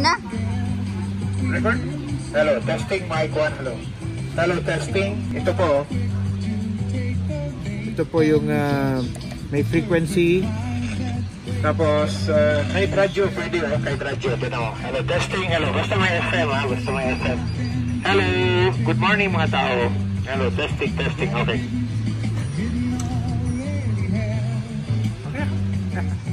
Na? Record? Hello, testing mic 1. Hello. Hello, testing. Ito po. Oh. Ito po yung uh, may frequency. Tapos, ah, uh, kahit radyo, pwede oh, o. Kahit radyo, tinawa. Oh. Hello, testing. Hello, basta may FM ha. Ah, basta may FM. Hello, good morning mga tao. Hello, testing, testing. Okay.